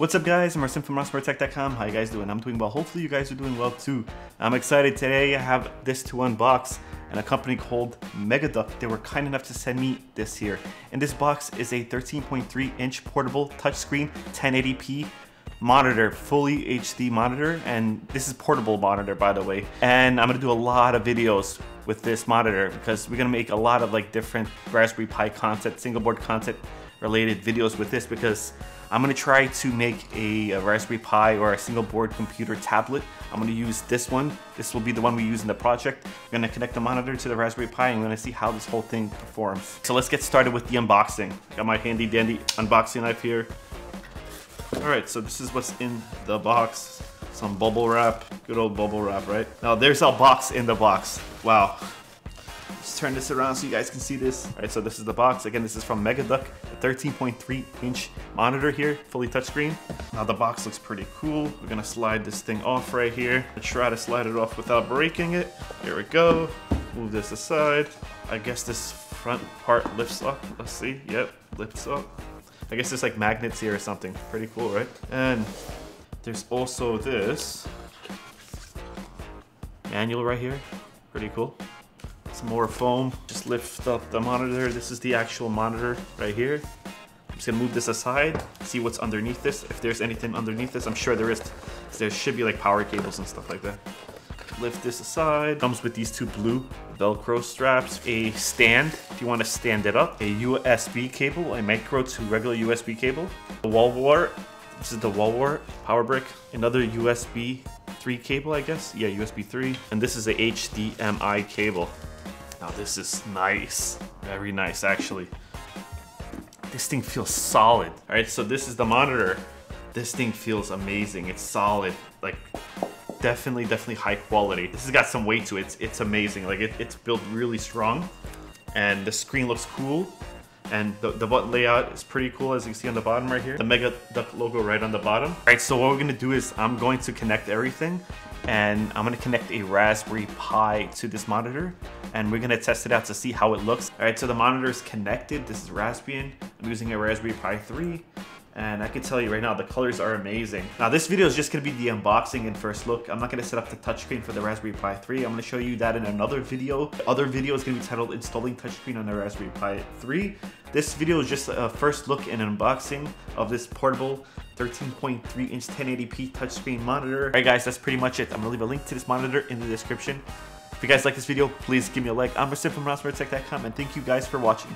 What's up guys, I'm Rasim from Rasmurtech.com. How you guys doing? I'm doing well. Hopefully you guys are doing well too. I'm excited today. I have this to unbox and a company called MageDok. They were kind enough to send me this here. And this box is a 13.3 inch portable touchscreen 1080p monitor, fully HD monitor, and this is portable monitor by the way. And I'm gonna do a lot of videos with this monitor because we're gonna make a lot of like different Raspberry Pi content, single board content related videos with this because I'm gonna try to make a, a, Raspberry Pi or a single board computer tablet. I'm gonna use this one. This will be the one we use in the project. I'm gonna connect the monitor to the Raspberry Pi and I'm gonna see how this whole thing performs. So let's get started with the unboxing. Got my handy dandy unboxing knife here. All right, so this is what's in the box. Some bubble wrap, good old bubble wrap, right? Now there's a box in the box. Wow. Let's turn this around so you guys can see this. All right, so this is the box. Again, this is from MageDok, a 13.3 inch monitor here, fully touchscreen. Now the box looks pretty cool. We're gonna slide this thing off right here. i try to slide it off without breaking it. Here we go. Move this aside. I guess this front part lifts up. Let's see. Yep, lifts up. I guess there's like magnets here or something. Pretty cool, right? And there's also this manual right here. Pretty cool. More foam. Just lift up the monitor. This is the actual monitor right here. I'm just gonna move this aside, see what's underneath this. If there's anything underneath this, I'm sure there is. There should be like power cables and stuff like that. Lift this aside. Comes with these two blue Velcro straps, a stand if you want to stand it up, a USB cable, a micro to regular USB cable, a wall wart. This is the wall wart power brick, another USB 3 cable, I guess. Yeah, USB 3. And this is a HDMI cable. Now this is nice, very nice actually. This thing feels solid. All right, so this is the monitor. This thing feels amazing. It's solid, like definitely, definitely high quality. This has got some weight to it. It's, it's amazing. Like it, it's built really strong and the screen looks cool. And the, the button layout is pretty cool as you see on the bottom right here. The Mega Duck logo right on the bottom. All right, so what we're gonna do is I'm going to connect everything and I'm gonna connect a Raspberry Pi to this monitor and we're gonna test it out to see how it looks. All right, so the monitor is connected. This is Raspbian. I'm using a Raspberry Pi 3 and I can tell you right now, the colors are amazing. Now this video is just gonna be the unboxing and first look. I'm not gonna set up the touchscreen for the Raspberry Pi 3. I'm gonna show you that in another video. The other video is gonna be titled installing touchscreen on the Raspberry Pi 3. This video is just a first look and unboxing of this portable 13.3 inch 1080p touchscreen monitor. Alright guys, that's pretty much it. I'm gonna leave a link to this monitor in the description. If you guys like this video, please give me a like. I'm Rasim from Rasmurtech.com and thank you guys for watching.